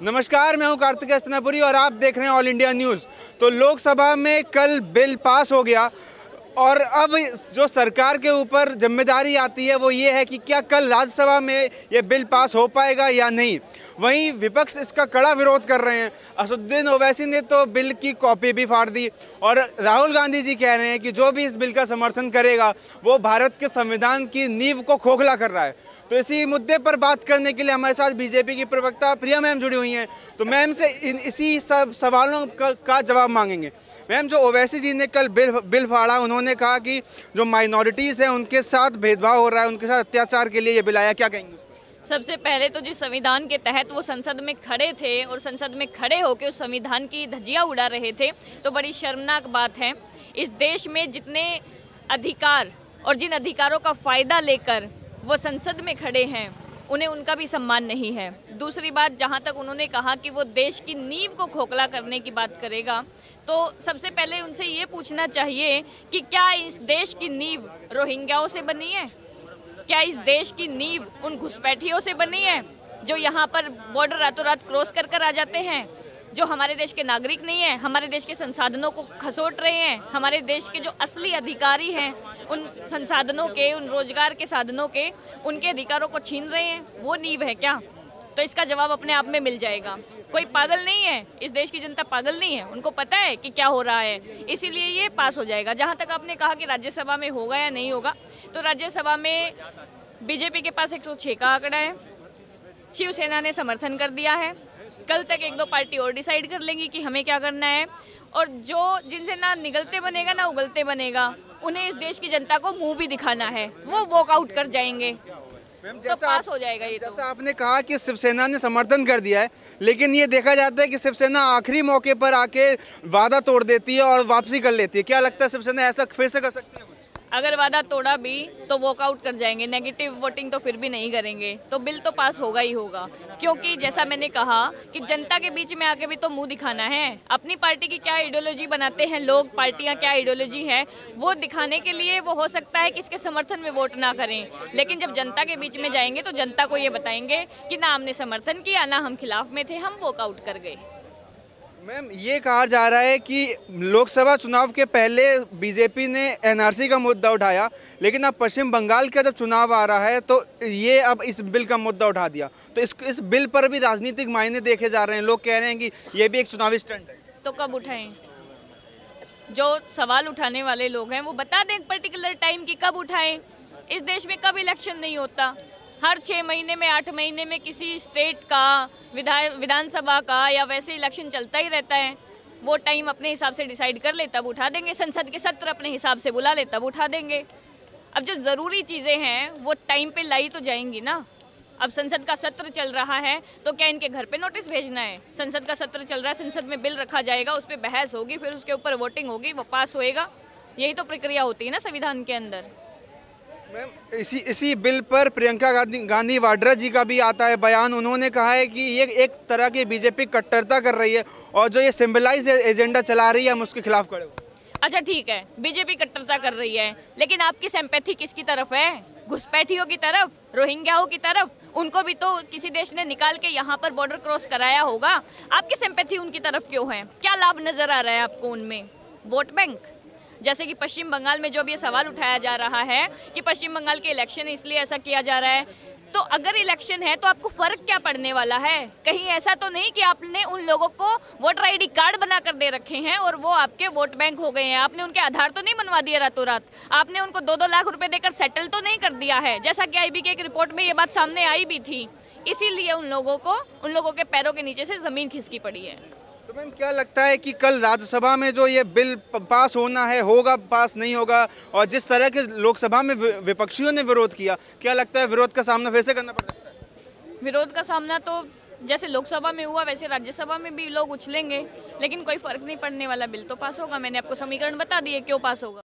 नमस्कार, मैं हूँ कार्तिक अस्तनापुरी और आप देख रहे हैं ऑल इंडिया न्यूज़ तो लोकसभा में कल बिल पास हो गया और अब जो सरकार के ऊपर ज़िम्मेदारी आती है, वो ये है कि क्या कल राज्यसभा में ये बिल पास हो पाएगा या नहीं। वहीं विपक्ष इसका कड़ा विरोध कर रहे हैं। असुद्दीन ओवैसी ने तो बिल की कॉपी भी फाड़ दी और राहुल गांधी जी कह रहे हैं कि जो भी इस बिल का समर्थन करेगा वो भारत के संविधान की नींव को खोखला कर रहा है। तो इसी मुद्दे पर बात करने के लिए हमारे साथ बीजेपी की प्रवक्ता प्रिया मैम जुड़ी हुई हैं। तो मैम से इन इसी सब सवालों का, का जवाब मांगेंगे। मैम जो ओवैसी जी ने कल बिल बिल फाड़ा उन्होंने कहा कि जो माइनॉरिटीज़ हैं उनके साथ भेदभाव हो रहा है उनके साथ अत्याचार के लिए ये बिल आया क्या कहेंगे सबसे पहले तो जिस संविधान के तहत वो संसद में खड़े थे और संसद में खड़े होकर उस संविधान की धज्जियाँ उड़ा रहे थे तो बड़ी शर्मनाक बात है। इस देश में जितने अधिकार और जिन अधिकारों का फ़ायदा लेकर वो संसद में खड़े हैं, उन्हें उनका भी सम्मान नहीं है। दूसरी बात, जहाँ तक उन्होंने कहा कि वो देश की नींव को खोखला करने की बात करेगा तो सबसे पहले उनसे ये पूछना चाहिए कि क्या इस देश की नींव रोहिंग्याओं से बनी है? क्या इस देश की नींव उन घुसपैठियों से बनी है, जो यहाँ पर बॉर्डर रातों रात क्रॉस कर कर आ जाते हैं? जो हमारे देश के नागरिक नहीं हैं, हमारे देश के संसाधनों को खसोट रहे हैं, हमारे देश के जो असली अधिकारी हैं, उन संसाधनों के, उन रोज़गार के साधनों के, उनके अधिकारों को छीन रहे हैं? वो नींव है क्या? तो इसका जवाब अपने आप में मिल जाएगा। कोई पागल नहीं है। इस देश की जनता पागल नहीं है। उनको पता है कि क्या हो रहा है। इसीलिए ये पास हो जाएगा। जहाँ तक आपने कहा कि राज्यसभा में होगा या नहीं होगा तो राज्यसभा में बीजेपी के पास एक सौ छः का आंकड़ा है। शिवसेना ने समर्थन कर दिया है। कल तक एक दो पार्टी और डिसाइड कर लेंगी कि हमें क्या करना है। और जो जिनसे ना निगलते बनेगा, ना उगलते बनेगा, उन्हें इस देश की जनता को मुँह भी दिखाना है। वो वॉकआउट कर जाएँगे। तो पास हो जाएगा ये। जैसा तो। आपने कहा कि शिवसेना ने समर्थन कर दिया है लेकिन ये देखा जाता है कि शिवसेना आखिरी मौके पर आके वादा तोड़ देती है और वापसी कर लेती है क्या लगता है शिवसेना ऐसा फिर से कर सकती है अगर वादा तोड़ा भी तो वॉकआउट कर जाएँगे। नेगेटिव वोटिंग तो फिर भी नहीं करेंगे। तो बिल तो पास होगा ही होगा। क्योंकि जैसा मैंने कहा कि जनता के बीच में आके भी तो मुँह दिखाना है। अपनी पार्टी की क्या आइडियोलॉजी बनाते हैं लोग? पार्टियाँ क्या आइडियोलॉजी है? वो दिखाने के लिए वो हो सकता है कि इसके समर्थन में वोट ना करें। लेकिन जब जनता के बीच में जाएँगे तो जनता को ये बताएँगे कि ना हमने समर्थन किया, ना हम खिलाफ में थे, हम वॉकआउट कर गए। मैम, ये कहा जा रहा है कि लोकसभा चुनाव के पहले बीजेपी ने एनआरसी का मुद्दा उठाया, लेकिन अब पश्चिम बंगाल का जब चुनाव आ रहा है तो ये अब इस बिल का मुद्दा उठा दिया। तो इस इस बिल पर भी राजनीतिक मायने देखे जा रहे हैं। लोग कह रहे हैं कि ये भी एक चुनावी स्टंट है। तो कब उठाएँ? जो सवाल उठाने वाले लोग हैं, वो बता दें पर्टिकुलर टाइम की कब उठाएँ। इस देश में कब इलेक्शन नहीं होता। हर छः महीने में, आठ महीने में किसी स्टेट का विधानसभा का या वैसे इलेक्शन चलता ही रहता है। वो टाइम अपने हिसाब से डिसाइड कर ले, तब उठा देंगे। संसद के सत्र अपने हिसाब से बुला ले, तब उठा देंगे। अब जो ज़रूरी चीज़ें हैं, वो टाइम पे लाई तो जाएँगी ना। अब संसद का सत्र चल रहा है तो क्या इनके घर पे नोटिस भेजना है? संसद का सत्र चल रहा है, संसद में बिल रखा जाएगा, उस पर बहस होगी, फिर उसके ऊपर वोटिंग होगी, वो पास होएगा। यही तो प्रक्रिया होती है ना संविधान के अंदर। मैम, इसी इसी बिल पर प्रियंका गांधी गांधी वाड्रा जी का भी आता है बयान। उन्होंने कहा है कि ये एक तरह की बीजेपी कट्टरता कर रही है और जो ये सिंबलाइज एजेंडा चला रही है, हम उसके खिलाफ खड़े अच्छा ठीक है। बीजेपी कट्टरता कर रही है, लेकिन आपकी सिंपैथी किसकी तरफ़ है? घुसपैठियों की तरफ़? रोहिंग्याओं की तरफ़? उनको भी तो किसी देश ने निकाल के यहाँ पर बॉर्डर क्रॉस कराया होगा। आपकी सिंपैथी उनकी तरफ़ क्यों है? क्या लाभ नज़र आ रहा है आपको उनमें? वोट बैंक जैसे कि पश्चिम बंगाल में जो भी ये सवाल उठाया जा रहा है कि पश्चिम बंगाल के इलेक्शन इसलिए ऐसा किया जा रहा है तो अगर इलेक्शन है तो आपको फ़र्क क्या पड़ने वाला है? कहीं ऐसा तो नहीं कि आपने उन लोगों को वोटर आईडी कार्ड बना कर दे रखे हैं और वो आपके वोट बैंक हो गए हैं? आपने उनके आधार तो नहीं बनवा दिया रातों रात? आपने उनको दो दो लाख रुपए देकर सेटल तो नहीं कर दिया है? जैसा कि आईबी के एक रिपोर्ट में ये बात सामने आई भी थी। इसीलिए उन लोगों को, उन लोगों के पैरों के नीचे से ज़मीन खिसकी पड़ी है। मैम क्या लगता है कि कल राज्यसभा में जो ये बिल पास होना है, होगा, पास नहीं होगा? और जिस तरह के लोकसभा में विपक्षियों ने विरोध किया, क्या लगता है विरोध का सामना फिर से करना पड़ सकता है? विरोध का सामना तो जैसे लोकसभा में हुआ, वैसे राज्यसभा में भी लोग उछलेंगे, लेकिन कोई फ़र्क नहीं पड़ने वाला। बिल तो पास होगा, मैंने आपको समीकरण बता दिए, क्यों पास होगा?